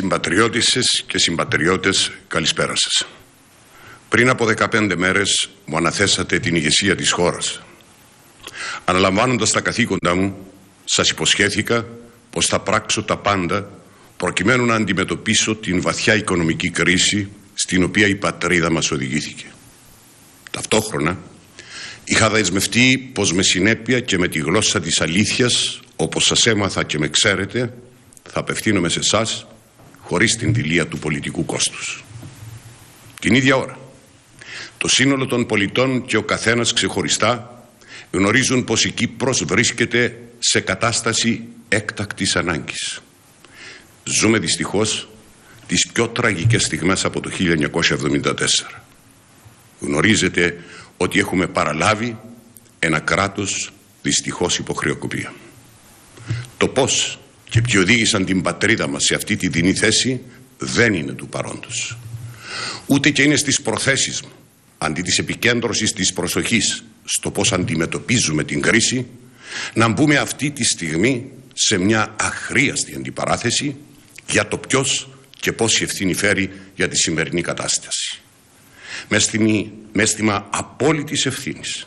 Συμπατριώτησες και συμπατριώτες, καλησπέρα σας. Πριν από 15 μέρες μου αναθέσατε την ηγεσία της χώρας. Αναλαμβάνοντας τα καθήκοντά μου, σας υποσχέθηκα πως θα πράξω τα πάντα προκειμένου να αντιμετωπίσω την βαθιά οικονομική κρίση στην οποία η πατρίδα μας οδηγήθηκε. Ταυτόχρονα είχα δεσμευτεί πως με συνέπεια και με τη γλώσσα της αλήθειας όπως σας έμαθα και με ξέρετε θα απευθύνομαι σε εσάς χωρίς την δηλία του πολιτικού κόστους. Την ίδια ώρα το σύνολο των πολιτών και ο καθένας ξεχωριστά γνωρίζουν πως η Κύπρος βρίσκεται σε κατάσταση έκτακτης ανάγκης. Ζούμε δυστυχώς τις πιο τραγικές στιγμές από το 1974. Γνωρίζετε ότι έχουμε παραλάβει ένα κράτος δυστυχώς υποχρεοκοπία. Το πώς και ποιοι οδήγησαν την πατρίδα μας σε αυτή τη δινή θέση δεν είναι του παρόντος. Ούτε και είναι στις προθέσεις μου αντί της επικέντρωσης της προσοχής στο πώς αντιμετωπίζουμε την κρίση να μπούμε αυτή τη στιγμή σε μια αχρίαστη αντιπαράθεση για το ποιος και πώς η ευθύνη φέρει για τη σημερινή κατάσταση. Με αίσθημα απόλυτης ευθύνης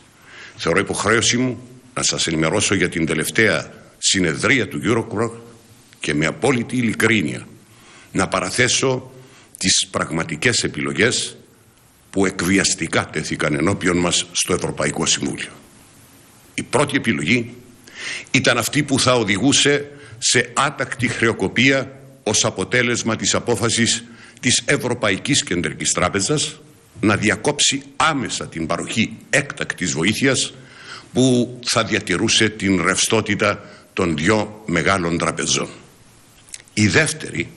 θεωρώ υποχρέωση μου να σας ενημερώσω για την τελευταία συνεδρία του Eurocross και με απόλυτη ειλικρίνεια να παραθέσω τις πραγματικές επιλογές που εκβιαστικά τέθηκαν ενώπιον μας στο Ευρωπαϊκό Συμβούλιο. Η πρώτη επιλογή ήταν αυτή που θα οδηγούσε σε άτακτη χρεοκοπία ως αποτέλεσμα της απόφασης της Ευρωπαϊκής Κεντρικής Τράπεζας να διακόψει άμεσα την παροχή έκτακτης βοήθειας που θα διατηρούσε την ρευστότητα των δυο μεγάλων τραπεζών. Η δεύτερη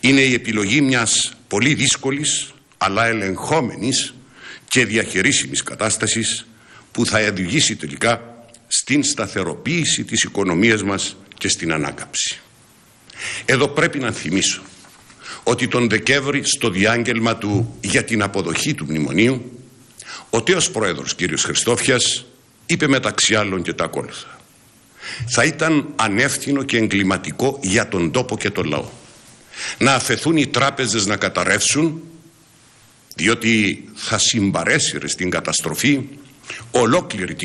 είναι η επιλογή μιας πολύ δύσκολης αλλά ελεγχόμενης και διαχειρίσιμης κατάστασης που θα οδηγήσει τελικά στην σταθεροποίηση της οικονομίας μας και στην ανάκαψη. Εδώ πρέπει να θυμίσω ότι τον Δεκέμβρη στο διάγγελμα του για την αποδοχή του μνημονίου ο τέος πρόεδρος κύριος Χριστόφιας είπε μεταξύ άλλων και τα ακόλουθα. Θα ήταν ανεύθυνο και εγκληματικό για τον τόπο και τον λαό να αφαιθούν οι τράπεζες να καταρρεύσουν διότι θα συμπαρέσυρε στην καταστροφή ολόκληρη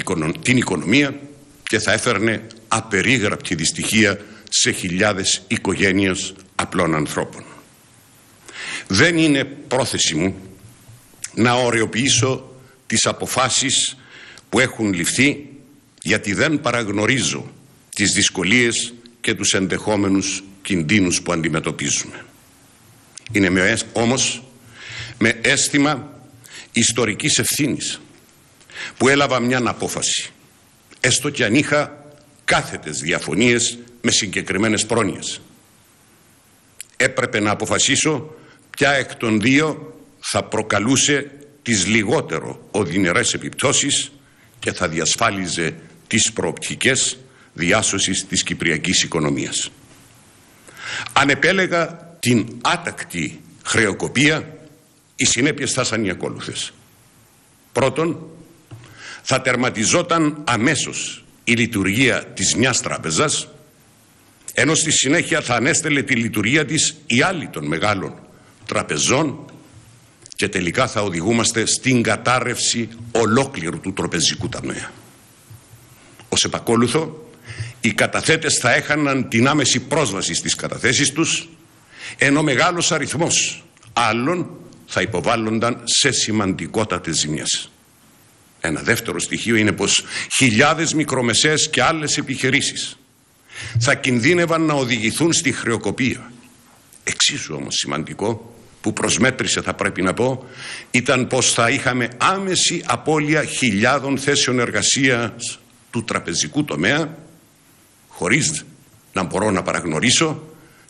την οικονομία και θα έφερνε απερίγραπτη δυστυχία σε χιλιάδες οικογένειες απλών ανθρώπων. Δεν είναι πρόθεση μου να ωρεοποιήσω τις αποφάσεις που έχουν ληφθεί γιατί δεν παραγνωρίζω τις δυσκολίες και τους ενδεχόμενους κινδύνους που αντιμετωπίζουμε. Είναι με, όμως με αίσθημα ιστορικής ευθύνης που έλαβα μια απόφαση έστω και αν είχα κάθετες διαφωνίες με συγκεκριμένες πρόνοιες. Έπρεπε να αποφασίσω ποια εκ των δύο θα προκαλούσε τις λιγότερο οδυνερές επιπτώσεις και θα διασφάλιζε τις προοπτικές διάσωσης της κυπριακής οικονομίας. Αν επέλεγα την άτακτη χρεοκοπία οι συνέπειες θα ήταν οι ακόλουθες. Πρώτον, θα τερματιζόταν αμέσως η λειτουργία της μιας τράπεζας ενώ στη συνέχεια θα ανέστελε τη λειτουργία της η άλλη των μεγάλων τραπεζών και τελικά θα οδηγούμαστε στην κατάρρευση ολόκληρου του τροπεζικού ταμέα. Ως επακόλουθο, οι καταθέτες θα έχαναν την άμεση πρόσβαση στις καταθέσεις τους ενώ μεγάλος αριθμός άλλων θα υποβάλλονταν σε σημαντικότατες ζημιές. Ένα δεύτερο στοιχείο είναι πως χιλιάδες μικρομεσαίες και άλλες επιχειρήσεις θα κινδύνευαν να οδηγηθούν στη χρεοκοπία. Εξίσου όμως σημαντικό που προσμέτρησε θα πρέπει να πω ήταν πως θα είχαμε άμεση απώλεια χιλιάδων θέσεων εργασίας του τραπεζικού τομέα χωρίς να μπορώ να παραγνωρίσω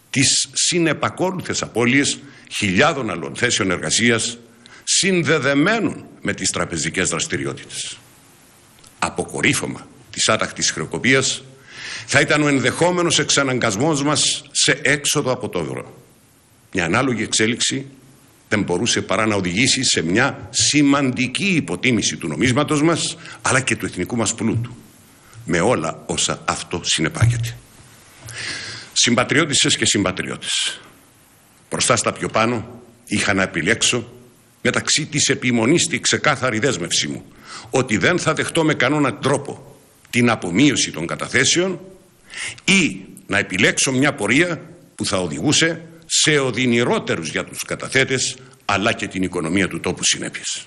τις συνεπακόλουθες απώλειες χιλιάδων άλλων θέσεων εργασίας συνδεδεμένων με τις τραπεζικές δραστηριότητες. Αποκορύφωμα της άτακτης χρεοκοπίας θα ήταν ο ενδεχόμενος εξαναγκασμός μας σε έξοδο από το ευρώ. Μια ανάλογη εξέλιξη δεν μπορούσε παρά να οδηγήσει σε μια σημαντική υποτίμηση του νομίσματος μας αλλά και του εθνικού μας πλούτου με όλα όσα αυτό συνεπάγεται. Συμπατριώτησες και συμπατριώτες Μπροστά στα πιο πάνω είχα να επιλέξω μεταξύ της επιμονής στη ξεκάθαρη δέσμευσή μου ότι δεν θα δεχτώ με κανόναν τρόπο την απομείωση των καταθέσεων ή να επιλέξω μια πορεία που θα οδηγούσε σε οδυνηρότερους για τους καταθέτες αλλά και την οικονομία του τόπου συνέπειες.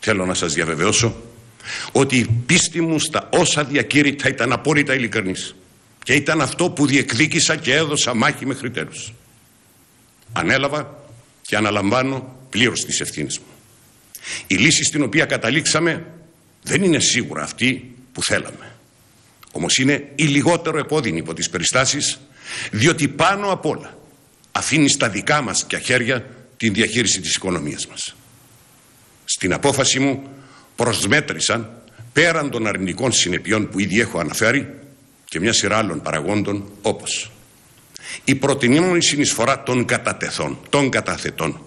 Θέλω να σας διαβεβαιώσω ότι η πίστη μου στα όσα διακήρυτα ήταν απόλυτα ειλικρινής και ήταν αυτό που διεκδίκησα και έδωσα μάχη μέχρι τέλους. Ανέλαβα και αναλαμβάνω πλήρως τις ευθύνες μου. Η λύση στην οποία καταλήξαμε δεν είναι σίγουρα αυτή που θέλαμε. Όμως είναι η λιγότερο επώδυνη υπό τις περιστάσεις διότι πάνω απ' όλα αφήνει στα δικά μας και χέρια την διαχείριση της οικονομίας μας. Στην απόφαση μου προσμέτρησαν πέραν των αρνητικών συνεπειών που ήδη έχω αναφέρει και μια σειρά άλλων παραγόντων όπως η προτινόμενη συνεισφορά των κατατεθών, των καταθετών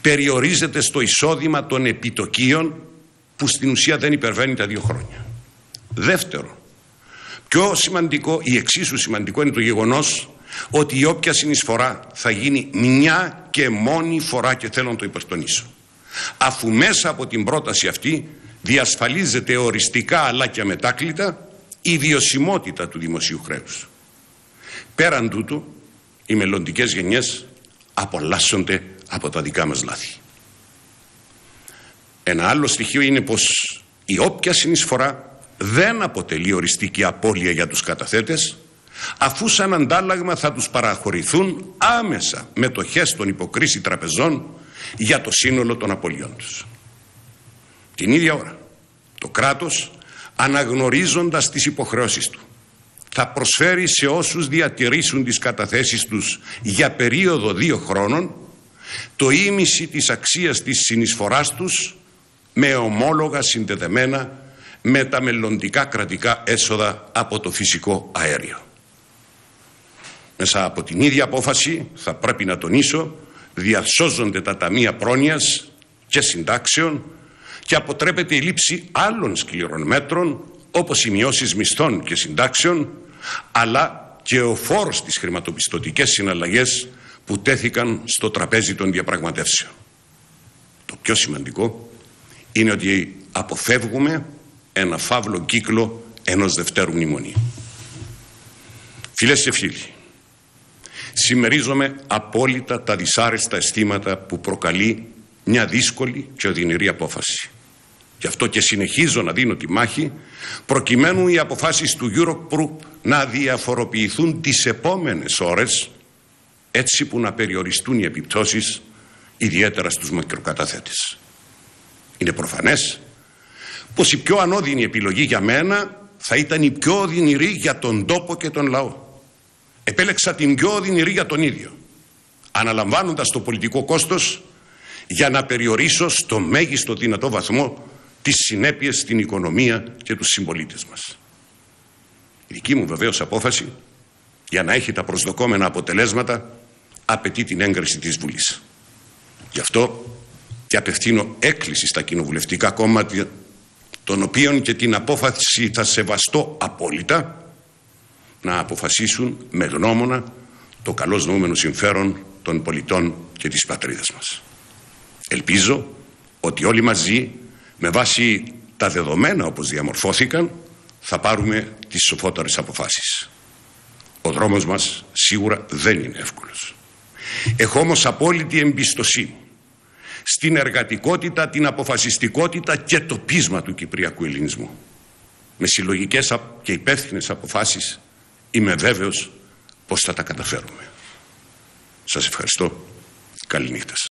περιορίζεται στο εισόδημα των επιτοκίων που στην ουσία δεν υπερβαίνει τα δύο χρόνια. Δεύτερο, πιο σημαντικό ή εξίσου σημαντικό είναι το γεγονός ότι η όποια συνεισφορά θα γίνει μια και μόνη φορά και θέλω να το υπερτονίσω αφού μέσα από την πρόταση αυτή διασφαλίζεται οριστικά αλλά και αμετάκλητα η βιωσιμότητα του δημοσίου χρέους. Πέραν τούτου οι μελλοντικές γενιές απολάσσονται από τα δικά μας λάθη. Ένα άλλο στοιχείο είναι πως η όποια συνεισφορά δεν αποτελεί οριστική απώλεια για τους καταθέτες αφού σαν αντάλλαγμα θα τους παραχωρηθούν άμεσα μετοχές των υποκρίση τραπεζών για το σύνολο των απολειών τους. Την ίδια ώρα το κράτος αναγνωρίζοντας τις υποχρεώσεις του θα προσφέρει σε όσους διατηρήσουν τις καταθέσεις τους για περίοδο δύο χρόνων το ίμιση της αξίας της συνεισφοράς τους με ομόλογα συνδεδεμένα με τα μελλοντικά κρατικά έσοδα από το φυσικό αέριο. Μέσα από την ίδια απόφαση θα πρέπει να τονίσω διασώζονται τα ταμεία πρόνοιας και συντάξεων και αποτρέπεται η λήψη άλλων σκληρών μέτρων όπως οι μειώσεις μισθών και συντάξεων αλλά και ο φόρος στις χρηματοπιστωτικές συναλλαγές που τέθηκαν στο τραπέζι των διαπραγματεύσεων. Το πιο σημαντικό είναι ότι αποφεύγουμε ένα φαύλο κύκλο ενός δευτέρου μνημονίου. Φίλες και φίλοι, συμμερίζομαι απόλυτα τα δυσάρεστα αισθήματα που προκαλεί μια δύσκολη και οδυνηρή απόφαση. Γι' αυτό και συνεχίζω να δίνω τη μάχη προκειμένου οι αποφάσεις του Eurogroup να διαφοροποιηθούν τις επόμενες ώρες έτσι που να περιοριστούν οι επιπτώσεις ιδιαίτερα στους μικροκαταθέτες. Είναι προφανές πως η πιο ανώδυνη επιλογή για μένα θα ήταν η πιο οδυνηρή για τον τόπο και τον λαό. Επέλεξα την πιο οδυνηρή για τον ίδιο αναλαμβάνοντας το πολιτικό κόστος για να περιορίσω στο μέγιστο δυνατό βαθμό τις συνέπειες στην οικονομία και τους συμπολίτες μας. Η δική μου βεβαίως απόφαση για να έχει τα προσδοκόμενα αποτελέσματα απαιτεί την έγκριση της Βουλής. Γι' αυτό και απευθύνω έκκληση στα κοινοβουλευτικά κόμματα των οποίων και την απόφαση θα σεβαστώ απόλυτα να αποφασίσουν με γνώμονα το καλώς νοούμενο συμφέρον των πολιτών και της πατρίδας μας. Ελπίζω ότι όλοι μαζί με βάση τα δεδομένα όπως διαμορφώθηκαν θα πάρουμε τις σοφότερες αποφάσεις. Ο δρόμος μας σίγουρα δεν είναι εύκολος. Έχω όμως απόλυτη εμπιστοσύνη στην εργατικότητα, την αποφασιστικότητα και το πείσμα του Κυπριακού Ελληνισμού. Με συλλογικές και υπεύθυνες αποφάσεις είμαι βέβαιος πως θα τα καταφέρουμε. Σας ευχαριστώ. Καληνύχτα.